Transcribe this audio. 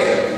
que